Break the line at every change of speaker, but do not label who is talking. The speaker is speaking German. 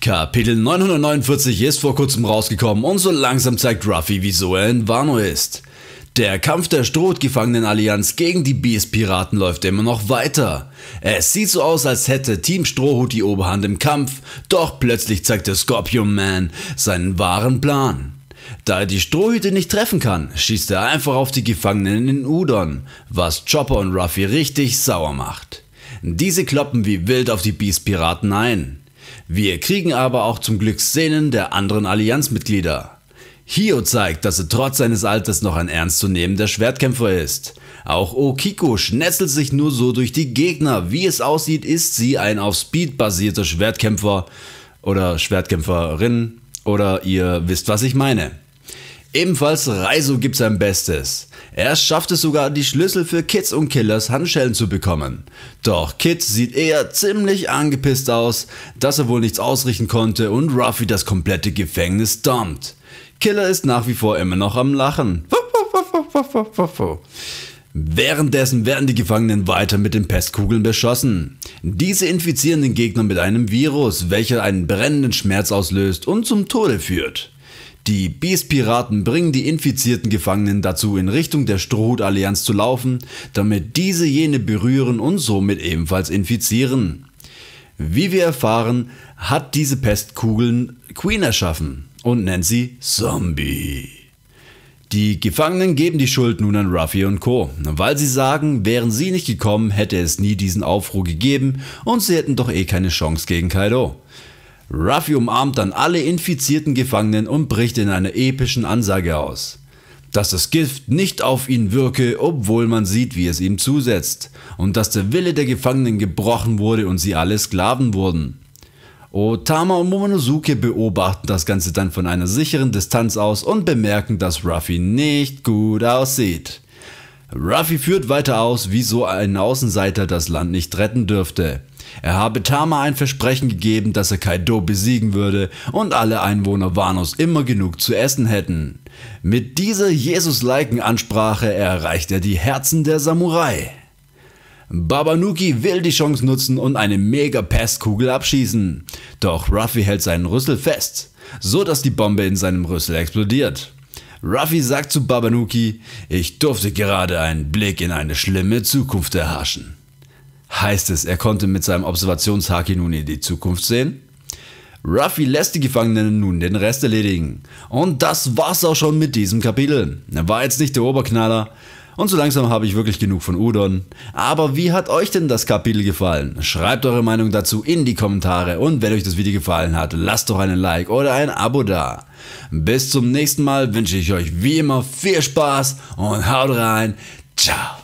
Kapitel 949 ist vor kurzem rausgekommen und so langsam zeigt Ruffy, wieso er in Wano ist. Der Kampf der Strohhut-Gefangenen-Allianz gegen die Beast-Piraten läuft immer noch weiter. Es sieht so aus, als hätte Team Strohhut die Oberhand im Kampf, doch plötzlich zeigt der Scorpion Man seinen wahren Plan. Da er die Strohhüte nicht treffen kann, schießt er einfach auf die Gefangenen in Udon, was Chopper und Ruffy richtig sauer macht. Diese kloppen wie wild auf die Beast-Piraten ein. Wir kriegen aber auch zum Glück Szenen der anderen Allianzmitglieder. Hio zeigt, dass er trotz seines Alters noch ein ernstzunehmender Schwertkämpfer ist. Auch Okiko schnetzelt sich nur so durch die Gegner. Wie es aussieht, ist sie ein auf Speed basierter Schwertkämpfer oder Schwertkämpferin oder ihr wisst, was ich meine. Ebenfalls Reiso gibt sein Bestes. Er schafft es sogar, die Schlüssel für Kids und Killers Handschellen zu bekommen. Doch Kid sieht eher ziemlich angepisst aus, dass er wohl nichts ausrichten konnte und Ruffy das komplette Gefängnis dumpt. Killer ist nach wie vor immer noch am Lachen. Währenddessen werden die Gefangenen weiter mit den Pestkugeln beschossen. Diese infizieren den Gegner mit einem Virus, welcher einen brennenden Schmerz auslöst und zum Tode führt. Die Beast-Piraten bringen die infizierten Gefangenen dazu, in Richtung der Strohhut-Allianz zu laufen, damit diese jene berühren und somit ebenfalls infizieren. Wie wir erfahren, hat diese Pestkugeln Queen erschaffen und nennt sie Zombie. Die Gefangenen geben die Schuld nun an Ruffy und Co., weil sie sagen, wären sie nicht gekommen, hätte es nie diesen Aufruhr gegeben und sie hätten doch eh keine Chance gegen Kaido. Ruffy umarmt dann alle infizierten Gefangenen und bricht in einer epischen Ansage aus. Dass das Gift nicht auf ihn wirke, obwohl man sieht, wie es ihm zusetzt. Und dass der Wille der Gefangenen gebrochen wurde und sie alle Sklaven wurden. Otama und Momonosuke beobachten das Ganze dann von einer sicheren Distanz aus und bemerken, dass Ruffy nicht gut aussieht. Ruffy führt weiter aus, wieso ein Außenseiter das Land nicht retten dürfte. Er habe Tama ein Versprechen gegeben, dass er Kaido besiegen würde und alle Einwohner Wanos immer genug zu essen hätten. Mit dieser Jesus-liken Ansprache erreicht er die Herzen der Samurai. Babanuki will die Chance nutzen und eine Mega-Pestkugel abschießen. Doch Ruffy hält seinen Rüssel fest, so dass die Bombe in seinem Rüssel explodiert. Ruffy sagt zu Babanuki, ich durfte gerade einen Blick in eine schlimme Zukunft erhaschen heißt es, er konnte mit seinem Observationshaki nun in die Zukunft sehen. Ruffy lässt die Gefangenen nun den Rest erledigen. Und das war's auch schon mit diesem Kapitel. Er war jetzt nicht der Oberknaller. Und so langsam habe ich wirklich genug von Udon. Aber wie hat euch denn das Kapitel gefallen? Schreibt eure Meinung dazu in die Kommentare. Und wenn euch das Video gefallen hat, lasst doch einen Like oder ein Abo da. Bis zum nächsten Mal wünsche ich euch wie immer viel Spaß und haut rein. Ciao.